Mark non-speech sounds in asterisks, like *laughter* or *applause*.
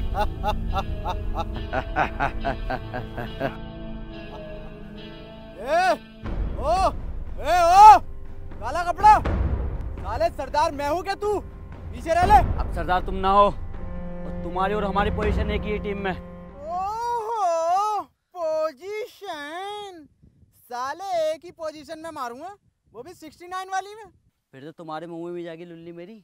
*laughs* ए, ओ, ए, ओ, काला कपड़ा। साले सरदार मैं हूँ क्या तू? पीछे रह ले। अब सरदार तुम ना हो और तुम्हारी और हमारी पोजीशन एक ही टीम में। ओहो पोजीशन साले एक ही पोजीशन में मारूँगा वो भी 69 वाली में। फिर तो तुम्हारे मुँह में भी जाएगी लुल्ली मेरी।